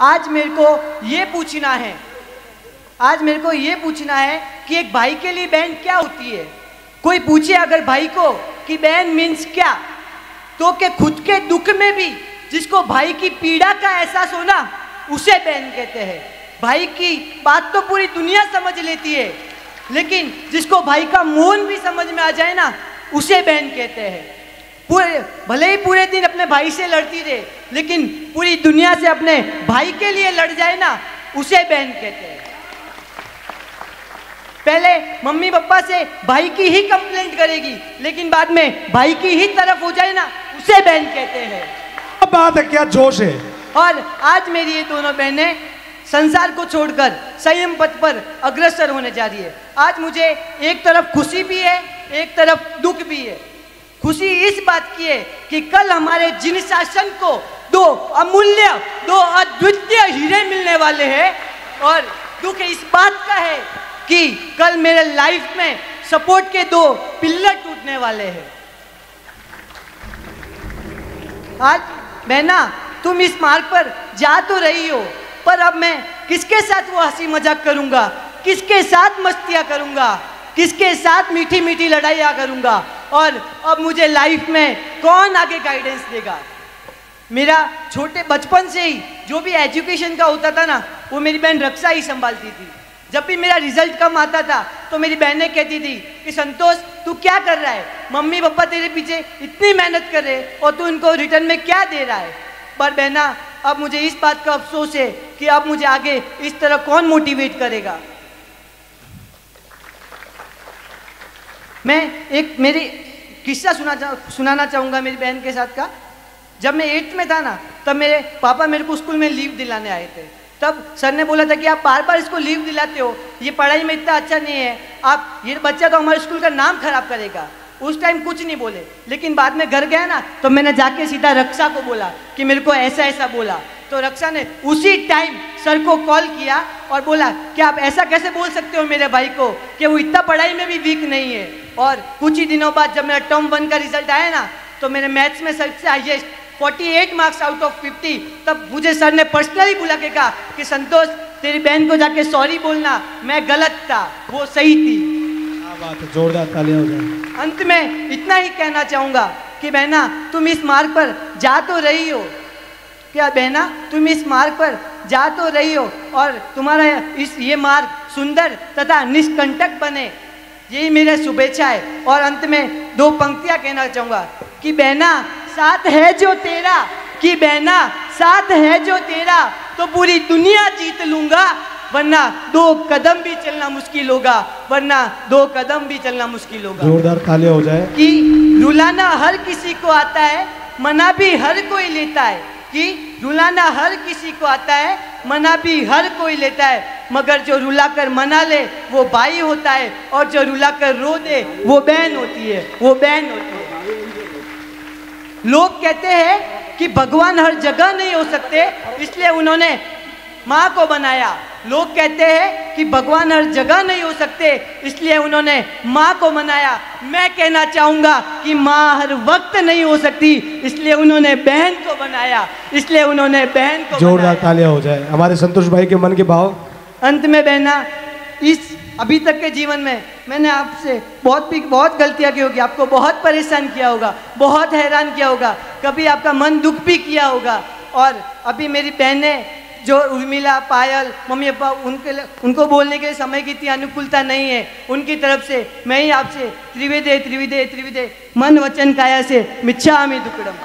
आज मेरे को ये पूछना है। आज मेरे को ये पूछना है कि एक भाई के लिए बहन क्या होती है? कोई पूछे अगर भाई को कि बहन मीन्स क्या? तो के खुद के दुख में भी जिसको भाई की पीड़ा का एहसास होना, उसे बहन कहते हैं। भाई की बात तो पूरी दुनिया समझ लेती है, लेकिन जिसको भाई का मौन भी समझ में आ जाए ना, उसे बहन कहते हैं। पूरे भले ही पूरे दिन अपने भाई से लड़ती रहे लेकिन पूरी दुनिया से अपने भाई के लिए लड़ जाए ना उसे बहन कहते हैं। पहले मम्मी पापा से भाई की ही कंप्लेंट करेगी लेकिन बाद में भाई की ही तरफ़ हो जाए ना उसे बहन कहते हैं। बात है क्या जोश है? और आज मेरी ये दोनों बहनें संसार को छोड़कर संयम पथ पर अग्रसर होने जा रही है। आज मुझे एक तरफ़ खुशी भी है एक तरफ़ दुख भी है। खुशी इस बात की है कि कल हमारे जिन शासन को दो अमूल्य, दो अद्वितीय हीरे मिलने वाले हैं और दुख इस बात का है कि कल मेरे लाइफ में सपोर्ट के दो पिल्लर टूटने वाले हैं। आज बहना, तुम इस मार्ग पर जा तो रही हो, पर अब मैं किसके साथ वो हँसी मज़ाक करूँगा? किसके साथ मस्तियाँ करूँगा? किसके साथ मीठी मीठी लड़ाइयाँ करूँगा? और अब मुझे लाइफ में कौन आगे गाइडेंस देगा? मेरा छोटे बचपन से ही जो भी एजुकेशन का होता था ना, वो मेरी बहन रक्षा ही संभालती थी। जब भी मेरा रिज़ल्ट कम आता था तो मेरी बहनें कहती थी कि, संतोष, तू क्या कर रहा है? मम्मी, पापा तेरे पीछे इतनी मेहनत कर रहे और तू इनको रिटर्न में क्या दे रहा है? पर बहना, अब मुझे इस बात का अफसोस है कि अब मुझे आगे इस तरह कौन मोटिवेट करेगा? मैं एक मेरी किस्सा सुना चा, सुनाना चाहूँगा मेरी बहन के साथ का। जब मैं एट्थ में था ना तब मेरे पापा मेरे को स्कूल में लीव दिलाने आए थे। तब सर ने बोला था कि आप बार बार इसको लीव दिलाते हो। ये पढ़ाई में इतना अच्छा नहीं है। आप ये बच्चा तो हमारे स्कूल का नाम खराब करेगा। उस टाइम कुछ नहीं बोले। लेकिन बाद में घर गया ना तो मैंने जाके सीधा रक्षा को बोला कि मेरे को ऐसा ऐसा बोला। तो रक्षा ने उसी टाइम सर को कॉल किया और बोला कि आप ऐसा कैसे बोल सकते हो मेरे भाई को कि वो इतना पढ़ाई में भी वीक नहीं है? और कुछ ही दिनों बाद जब मेरा टर्म वन का रिज़ल्ट आया ना तो मेरे मैथ्स में सबसे हाइएस्ट 48 मार्क्स आउट ऑफ़ 50 तब मुझे सर ने पर्सनली बुला के कहा कि संतोष तेरी बहन को जाके सॉरी बोलना मैं गलत था वो सही थी। बात जोरदार तालियाँ हो जाए अंत में इतना ही कहना चाहूँगा कि बहना तुम इस मार्ग पर जा तो रही हो क्या बहना तुम इस मार्ग पर जा तो रही हो और तुम्हारा इस ये मार्ग सुंदर तथा निष्कंटक बने। यही मेरे शुभेच्छा है। और अंत में दो पंक्तियाँ कहना चाहूँगा कि बहना साथ है जो तेरा कि बहना साथ है जो तेरा तो पूरी दुनिया जीत लूँगा वरना दो कदम भी चलना मुश्किल होगा वरना दो कदम भी चलना मुश्किल होगा। जोरदार तालियाँ हो जाए। कि रुलाना हर किसी को आता है मना भी हर कोई लेता है। कि रुलाना हर किसी को आता है, मना भी हर कोई लेता है। मगर जो रुला कर मना ले, वो भाई होता है, और जो रुला कर रो दे, वो बहन होती है, वो बहन होती है। लोग कहते हैं कि भगवान हर जगह नहीं हो सकते, इसलिए उन्होंने माँ को बनाया। लोग कहते हैं कि भगवान हर जगह नहीं हो सकते इसलिए उन्होंने माँ को बनाया मैं कहना चाहूँगा कि माँ हर वक्त नहीं हो सकती इसलिए उन्होंने बहन को बनाया इसलिए उन्होंने बहन को जोरदार बनाया तालियाँ हो जाए। हमारे संतोष भाई के मन के भाव। अंत में बहना इस अभी तक के जीवन में मैंने आपसे बहुत भी बहुत गलतियाँ की होगी आपको बहुत परेशान किया होगा बहुत हैरान किया होगा कभी आपका मन दुख भी किया होगा। और अभी मेरी बहनें जो उर्मिला पायल, मम्मी पापा, उनके उनको बोलने के समय की इतनी अनुकूलता नहीं है। उनकी तरफ़ से, मैं ही आपसे त्रिविदे त्रिविदे त्रिविदे मन वचन काया से मिच्छा मिच्छामि दुक्कड़म